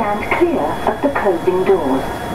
Stand clear of the closing doors.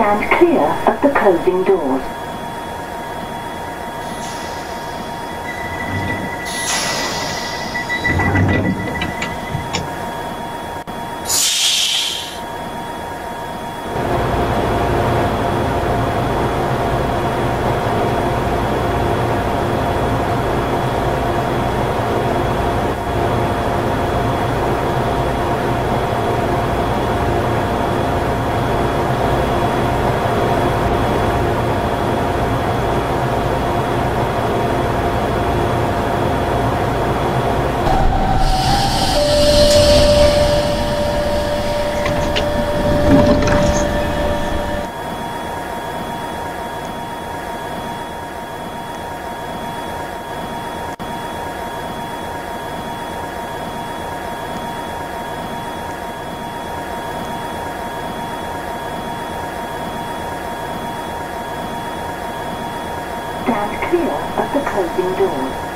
Stand clear of the closing doors. Stand clear of the closing doors.